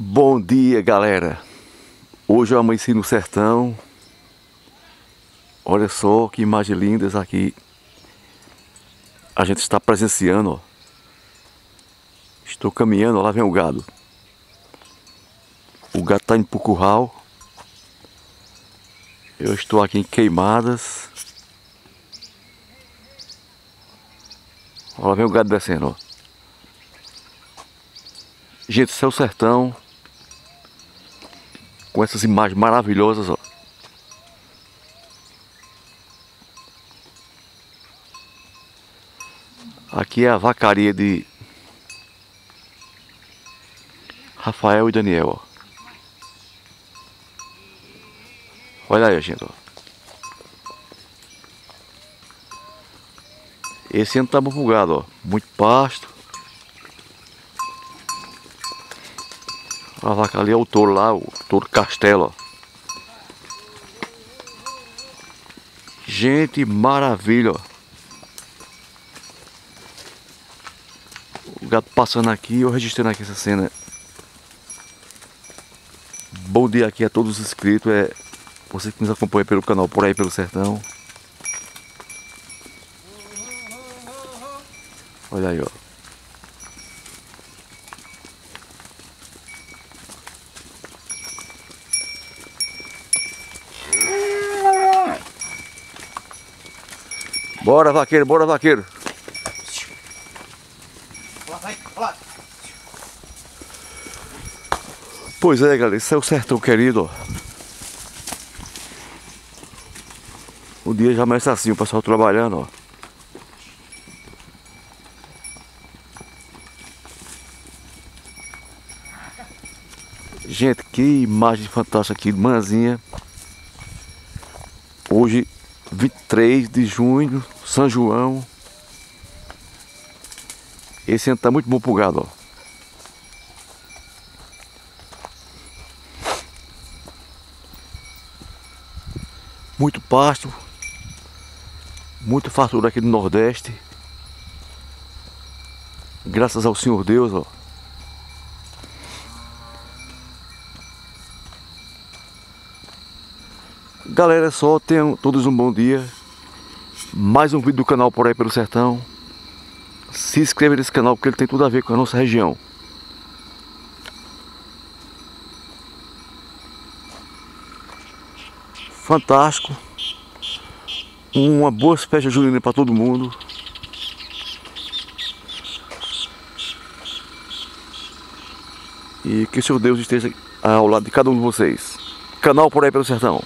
Bom dia, galera. Hoje eu amanheci no sertão. Olha só que imagens lindas aqui. A gente está presenciando, ó. Estou caminhando, ó, lá vem o gado. O gado está indo pro curral. Eu estou aqui em Queimadas. Ó, lá vem o gado descendo, ó. Gente, esse é o sertão com essas imagens maravilhosas, ó. Aqui é a vacaria de Rafael e Daniel, ó. Olha aí, gente, ó. Esse ano tá bom ó. Muito pasto. A vaca ali é o touro lá, o touro castelo, ó. Gente, maravilha, ó. O gato passando aqui, eu registrando aqui essa cena. Bom dia aqui a todos os inscritos, é você que nos acompanha pelo canal Por Aí Pelo Sertão. Olha aí, ó. Bora, vaqueiro, bora, vaqueiro. Pois é, galera, esse é o sertão querido, O dia já começa assim, o pessoal trabalhando, ó. Gente, que imagem fantástica aqui de manhãzinha. Hoje 23 de junho, São João. Esse ano tá muito bom pro gado, ó. Muito pasto. Muito fartura aqui no Nordeste. Graças ao Senhor Deus, ó. Galera, só tenham todos um bom dia. Mais um vídeo do canal Por Aí Pelo Sertão. Se inscreva nesse canal porque ele tem tudo a ver com a nossa região. Fantástico. Uma boa festa junina para todo mundo. E que o Senhor Deus esteja ao lado de cada um de vocês. Canal Por Aí Pelo Sertão.